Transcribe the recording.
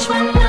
watch when